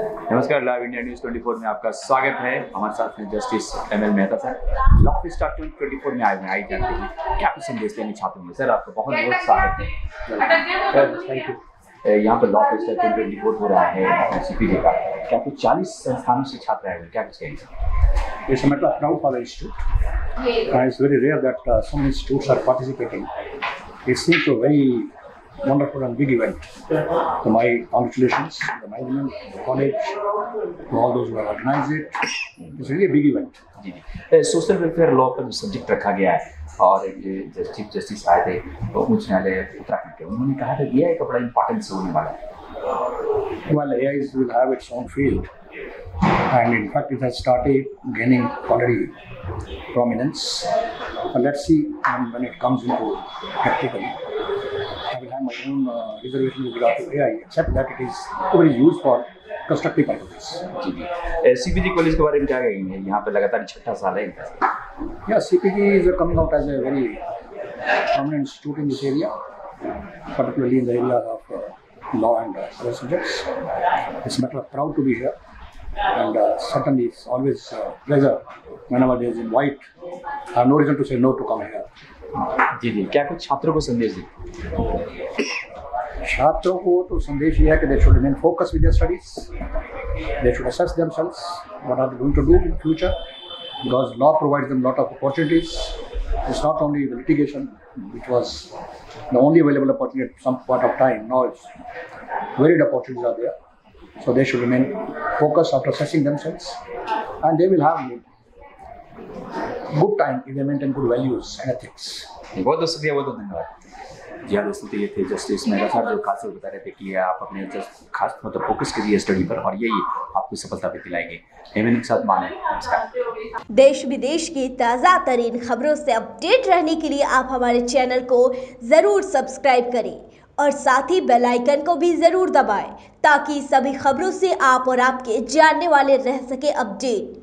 नमस्कार live India news 24 में आपका स्वागत है। हमारे साथ हैं justice M L Mehta sir. Law star 24 में आए हुए आई जानते हैं क्या कुछ संदेश देंगे छात्रों में सर आपका बहुत बहुत स्वागत है। यू यहाँ पर लॉ स्टार 24 हो रहा है सीपीजे का। क्या कुछ 40 संस्थानों से छात्र आए हुए क्या कुछ कहेंगे? It's a matter of proud for the institute. Uh, it's very rare that uh, so many institutes are participating. It seems a very wonderful and big event. So my congratulations to the management, the college, to all those who have organized it. It's really a big event. Ji ji social welfare law का जो subject रखा गया है और ये जो chief justice आए थे तो उच्च न्यायालय उत्तराखंड के उन्होंने कहा था कि यह एक बड़ा इंपॉर्टेंस होने वाला है Well, AIs will have its own field. And in fact, it has started gaining already prominence. But let's see when, when it comes into practical. My own uh, reservation with regard to AI, except that it is very used for constructive purposes. G G CPG college के बारे में क्या कहेंगे यहाँ पे लगातार छठा साल है इनका Yeah, CPG is uh, coming out as a very prominent institute in this area, particularly in the area of uh, law and uh, other subjects. It's a matter of proud to be here, and uh, certainly it's always uh, pleasure whenever there is invite. I have no reason to say no to come here. जी जी। क्या कुछ छात्रों को संदेश दें? छात्रों को तो संदेश यह है कि they should remain focus with studies they should assess themselves what are they going to do in future because law provides them lot of opportunities it's not only the litigation which was the only available opportunity some part of time now it's very the opportunities are there so they should remain focus after assessing themselves and they will have more good time if they maintain good values and ethics. बहुत बहुत शुक्रिया बहुत बहुत धन्यवाद। जी हाँ दोस्तों तो ये थे जस्टिस मेहरा साहब जो खास बता रहे थे कि आप अपने जस्ट खास मतलब फोकस करिए स्टडी पर और यही आपको सफलता पे दिलाएँगे। हेमन के साथ माने नमस्कार। देश विदेश की ताज़ा तरीन खबरों से अपडेट रहने के लिए आप हमारे चैनल को ज़रूर सब्सक्राइब करें और साथ ही बेल आइकन को भी ज़रूर दबाएँ ताकि सभी खबरों से आप और आपके जानने वाले रह सके अपडेट